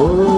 oh,